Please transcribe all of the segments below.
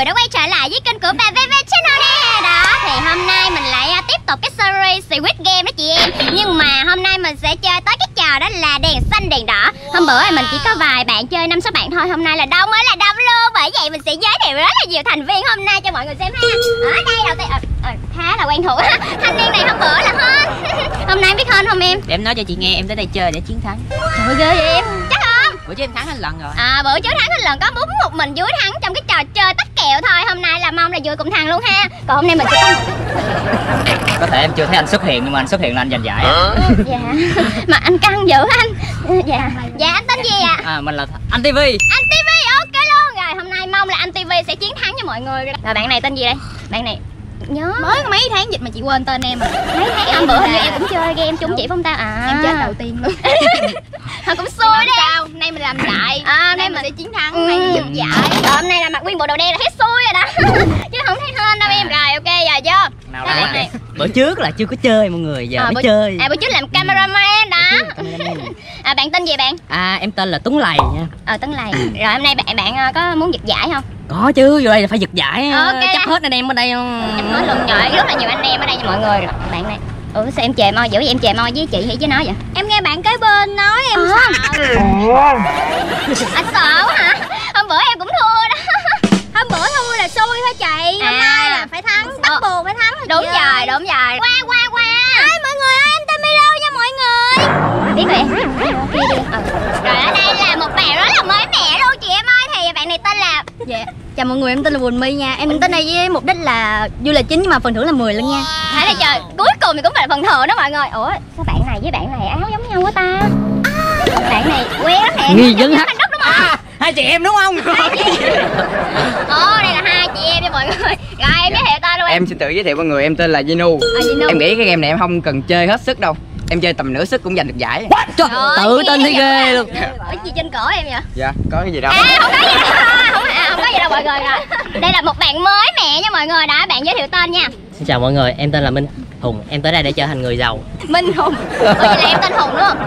người đã quay trở lại với kênh của bà VV Channel nè. Đó, thì hôm nay mình lại à, tiếp tục cái series Squid Game đó chị em. Nhưng mà hôm nay mình sẽ chơi tới cái trò đó là đèn xanh đèn đỏ. Hôm bữa thì mình chỉ có vài bạn chơi, năm sáu bạn thôi Hôm nay là đông mới là đông luôn. Bởi vậy mình sẽ giới thiệu rất là nhiều thành viên hôm nay cho mọi người xem ha. Ở đây đầu tiên, ờ, ờ, khá là quen thuộc Thanh niên này hôm bữa là Hên. Hôm nay biết Hên không em? để em nói cho chị nghe em tới đây chơi để chiến thắng. Trời ghê vậy em, chắc không? bữa trước em thắng anh lần rồi. À bữa trước thắng một lần có đúng một mình dưới thắng trong cái vui cùng thằng luôn ha. Còn hôm nay mình sẽ có một có thể em chưa thấy anh xuất hiện nhưng mà anh xuất hiện là anh giành giải. Dạ. Mà anh căng dữ anh. Dạ. Dạ anh tên gì ạ? à mình là anh TV Anh TV ok luôn. Rồi hôm nay mong là anh TV sẽ chiến thắng cho mọi người. Rồi bạn này tên gì đây? Bạn này Nhớ. Mới có mấy tháng dịch mà chị quên tên em rồi mấy tháng hôm bữa hình như em cũng chơi game chung chị phong ta? À. Em chết đầu tiên luôn. Thôi cũng xui đấy sao? Nay mình làm lại. À, nay nay mình- mình sẽ chiến thắng Ừ. nay mình giật giải. Rồi, hôm nay là mặc nguyên bộ đồ đen là hết xui rồi đó không thấy hên đâu em. Rồi ok giờ chưa nào đó bạn này. bữa trước là chưa có chơi mọi người giờ À, mới bữa- chơi. À bữa trước làm cameraman đó. À bạn tên gì bạn? à em tên là tuấn lầy nha. Ờ Tấn Lầy. Rồi hôm nay bạn bạn ờ, có muốn giật giải không? có chứ vô đây là phải giật giải Ok. chắc đó. hết anh em ở đây không Em nói luôn. Trời rất là nhiều anh em ở đây nha mọi người. Rồi, Bạn này. Ủa sao em chề mo dữ vậy? Em chề mo với chị hay với nó vậy? em nghe bạn kế bên nói em À. sợ. Anh sợ quá hả? Hôm bữa em cũng thua đó là thôi chị hôm À. nay là phải thắng bắt Ờ. buộc phải thắng rồi Đúng chị rồi đúng rồi. Qua qua qua. Ê, mọi người ơi em tên Milo nha mọi người. Biết em Ok đi ừ. Rồi ở đây là một bạn rất là mới mẻ luôn chị em ơi Thì bạn này tên là dạ. Chào mọi người em tên là Quỳnh My nha. Em tên này với mục đích là du lịch chính nhưng mà phần thưởng là 10 lần nha. Thấy là trời cuối cùng thì cũng phải là phần thưởng đó mọi người. Ủa sao bạn này với bạn này áo giống nhau quá ta? Bạn này quen lắm nè Nghi vấn hả? Đúng không? À, hai chị em đúng không? Ồ đây là hai chị em nha mọi người. Rồi em giới thiệu tên luôn. Em Em xin tự giới thiệu mọi người, em tên là Gino. À, Gino. Em nghĩ cái game này em không cần chơi hết sức đâu. Em chơi tầm nửa sức cũng giành được giải. Trời, tự tin thấy ghê luôn. Ủa gì trên cổ em vậy? Dạ, có cái gì đâu. À không có gì đâu. Không, à, không có gì đâu mọi người rồi Đây là một bạn mới mẹ nha mọi người. Đã bạn giới thiệu tên nha. Xin chào mọi người em tên là minh hùng. Em tới đây để trở thành người giàu. Minh Hùng. Ủa vậy là em tên Hùng đúng không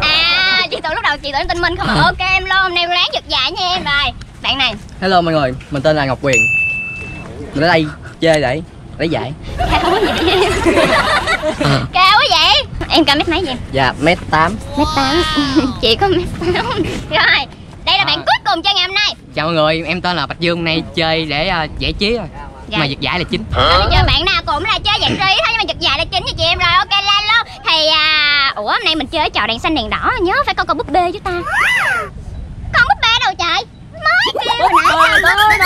À chị tưởng lúc đầu chị tưởng em tên Minh không à. Ok em luôn hôm nay ráng giật giải nha em. Rồi Bạn này. Hello mọi người, mình tên là Ngọc Quyền Ở đây chơi để lấy giải cao quá vậy. Em Cao quá vậy. Em cao mét mấy vậy? Dạ, mét 8 Mét tám. Chị có mét tám. Rồi Đây là bạn À. cuối cùng cho ngày hôm nay. Chào mọi người em tên là bạch dương nay chơi để à, giải trí thôi. Dạ. mà giật giải là chính Bây giờ bạn nào cũng là chơi giải trí thôi nhưng mà giật giải là chính nha chị em rồi ok lên luôn thì à ủa hôm nay mình chơi trò đèn xanh đèn đỏ nhớ phải có con búp bê chứ ta. Con búp bê đâu trời? Mới kêu hồi nãy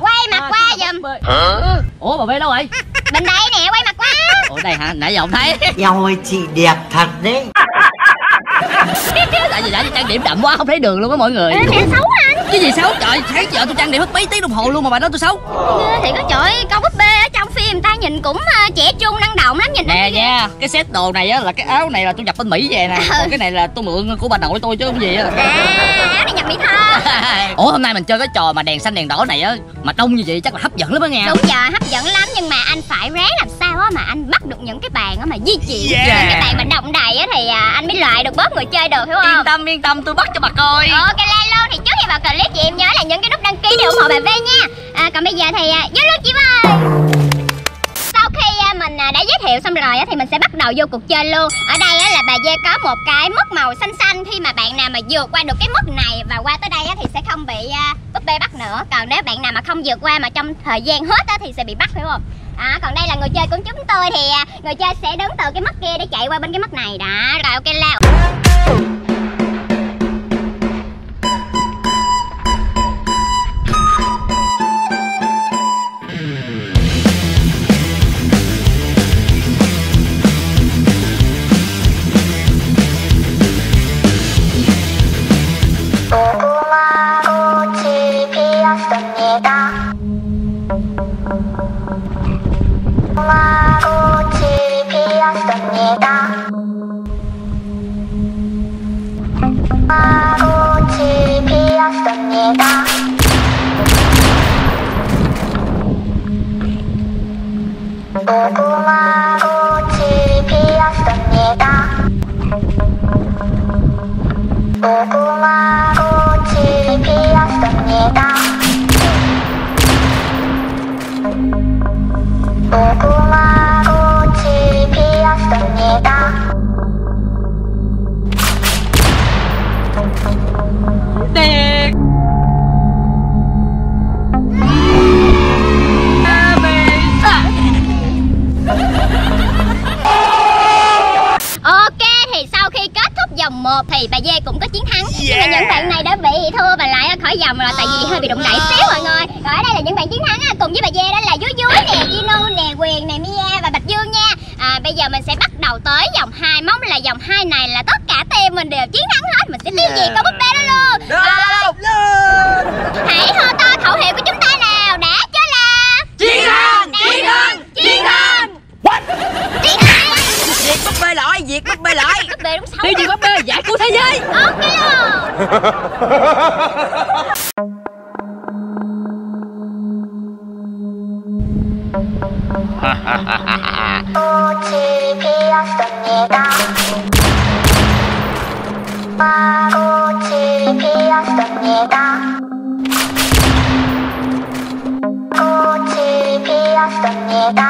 quay mặt qua giùm. ủa bà bê đâu rồi bên đây nè quay mặt qua ủa đây hả? Nãy giờ không thấy. Ôi chị đẹp thật đấy. Tại vì đã trang điểm đậm quá không thấy đường luôn á mọi người. Ê, mẹ xấu anh? Cái gì xấu? Trời sáng giờ tôi trang điểm hết mấy tiếng đồng hồ luôn mà bà nói tôi xấu. Thì có trời con búp bê phim ta nhìn cũng à, trẻ trung năng động lắm nhìn nè nha cái set đồ này á là cái áo này là tôi nhập bên mỹ về nè. Còn cái này là tôi mượn của bà nội tôi chứ không gì á. À áo này nhập mỹ thơ ủa hôm nay mình chơi cái trò mà đèn xanh đèn đỏ này á mà đông như vậy chắc là hấp dẫn lắm á nghe. Đúng giờ hấp dẫn lắm nhưng mà anh phải ráng làm sao á mà anh bắt được những cái bàn á mà di chuyển. Yeah. những cái bàn mà động đậy á thì à, anh mới loại được bớt người chơi được hiểu không? yên tâm yên tâm tôi bắt cho bà coi. Ok luôn thì trước khi vào clip chị em nhớ là nhấn cái nút đăng ký để ủng hộ bà V nha. À, còn bây giờ thì à, vô luôn chị ơi mình à, đã giới thiệu xong rồi thì mình sẽ bắt đầu vô cuộc chơi luôn. Ở đây là bà Dê có một cái mất màu xanh xanh. Khi mà bạn nào mà vượt qua được cái mất này và qua tới đây thì sẽ không bị à, búp bê bắt nữa. Còn nếu bạn nào mà không vượt qua mà trong thời gian hết thì sẽ bị bắt phải không? À, còn đây là người chơi của chúng tôi thì à, người chơi sẽ đứng từ cái mất kia để chạy qua bên cái mất này. Đó rồi ok lao. 꽃이 피었습니다. 1 thì bà Dê cũng có chiến thắng. Nhưng mà những bạn này đã bị thua và lại khỏi vòng rồi Tại vì hơi bị đụng đẩy xíu mọi người. Rồi ở đây là những bạn chiến thắng á, cùng với bà Dê đó là Dúi Dúi nè, Gino nè, Quyền nè, Mia và Bạch Dương nha. À, Bây giờ mình sẽ bắt đầu tới vòng 2 Mong là vòng 2 này là tất cả team mình đều chiến thắng hết. Mình sẽ tiêu diệt con búp 꽃이 피었습니다. 꽃이 피었습니다. 꽃이 피었습니다.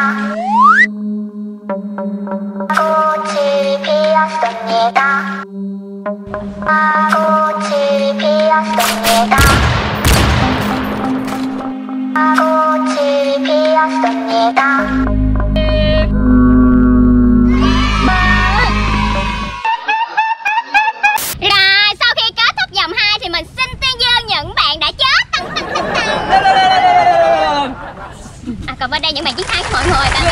꽃이 피었습니다. Thì mình xin tuyên dương những bạn đã chết. Tăng tăng tăng tăng. À còn bên đây những bạn chiến thắng mọi người bạn.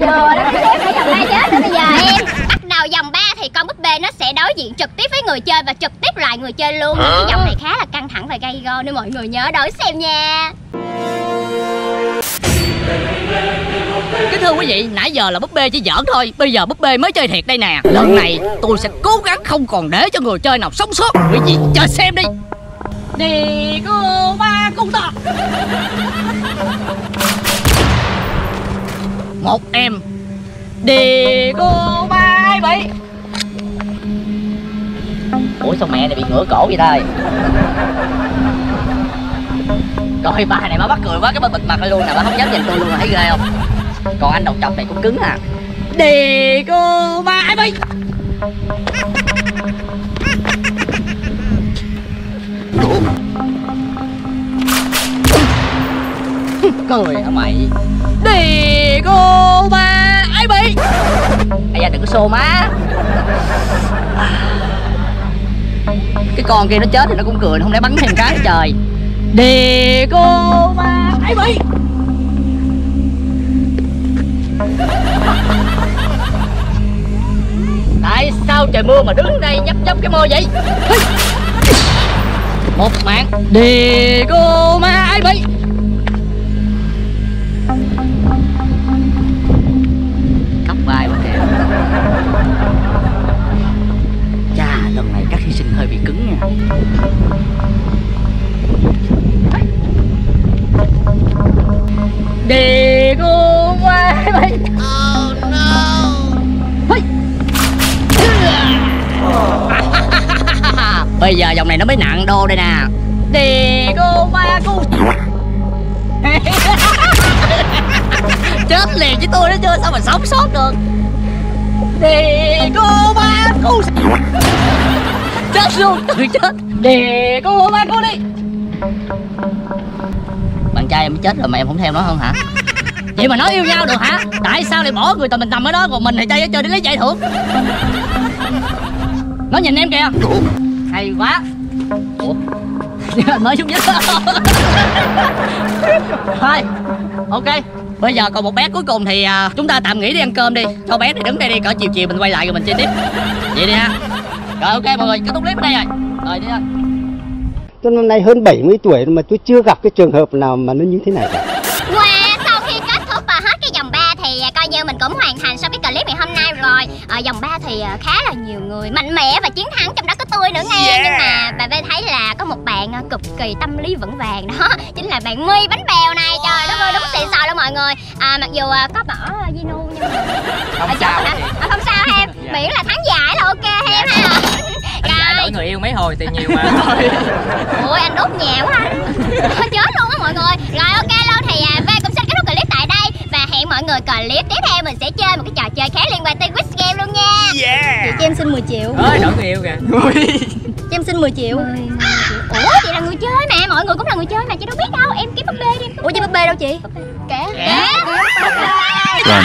Ơi đó tiếp ở vòng 2 chết. Nữa bây giờ em Bắt đầu vòng 3 bê nó sẽ đối diện trực tiếp với người chơi và trực tiếp lại người chơi luôn. Nên cái vòng này khá là căng thẳng và gay go nên mọi người nhớ đón xem nha. Kính thưa quý vị, nãy giờ là búp bê chỉ giỡn thôi. Bây giờ búp bê mới chơi thiệt đây nè. Lần này tôi sẽ cố gắng không còn để cho người chơi nào sống sót. Quý vị chờ xem đi. Đi cô ba cung to Một em. Đi cô ba bảy Ủa sao mẹ này bị ngửa cổ vậy thôi Coi ba này má bắt cười quá, cái bà bịt mặt luôn nè Bà không dám nhìn tôi luôn là thấy ghê không? Còn anh đầu chọc này cũng cứng à. Đi cô, ba ai bảy Cười hả mày? Đi cô, ba ai bị Ây da, đừng có xô má. Cái con kia nó chết thì nó cũng cười, Nó không lẽ bắn thêm cái trời. Đi cô ba ai bị Tại sao trời mưa mà đứng đây nhấp nhấp cái môi vậy? Một mạng. Đi cô ma. Ai bị bị cô ma mày Oh no Bây giờ dòng này nó mới nặng đô đây nè. Đề cô ma cô. Chết liền với tôi đó chưa Sao mà sống sót được? Đề cô ma cô. Chết luôn tự chết. Đi cô ba cô đi. Bạn trai em chết rồi mà em không theo nó không hả? Vậy mà nói yêu nhau được hả? Tại sao lại bỏ người tầm mình tầm ở đó, Còn mình thì chơi với chơi đến lấy giải thưởng? Nó nhìn em kìa. Hay quá. Ủa? Mới chút dính Thôi, Ok. Bây giờ còn một bé cuối cùng thì à, chúng ta tạm nghỉ đi ăn cơm đi. Cho bé này đứng đây đi, Cỡ chiều chiều mình quay lại rồi mình chơi tiếp. Vậy đi ha. Rồi ok mọi người kết thúc clip ở đây rồi. Rồi đi thôi Tôi năm nay hơn 70 tuổi mà tôi chưa gặp cái trường hợp nào mà nó như thế này cả. Wow, sau khi kết thúc và hết cái vòng 3 thì à, coi như mình cũng hoàn thành xong cái clip ngày hôm nay rồi. Ở vòng 3 thì khá là nhiều người mạnh mẽ và chiến thắng trong đó có tôi nữa nghe Nhưng mà bà Vê thấy là có một bạn cực kỳ tâm lý vững vàng đó. Chính là bạn My bánh bèo này. Trời đất ơi đúng xịn sò luôn mọi người. À, Mặc dù có bỏ Gino nhưng mà Không À, sao? À, không sao em miễn là thắng giải là ok ha em ha. Anh giải đổi người yêu mấy hồi tiền nhiều mà. Ôi anh đốt nhà quá. Anh chết luôn á mọi người. Rồi ok luôn thì à, V cũng xin kết thúc clip tại đây. Và hẹn mọi người clip tiếp theo. Mình sẽ chơi một cái trò chơi khác liên quan tới quiz game luôn nha. Chị cho em xin 10 triệu. Ơi đổi người yêu kìa. Cho em xin 10 triệu. Ủa chị là người chơi mà. Mọi người cũng là người chơi mà. Chị đâu biết đâu. Em kiếm búp bê đi Ủa chứ búp bê đâu chị? Kể. Kể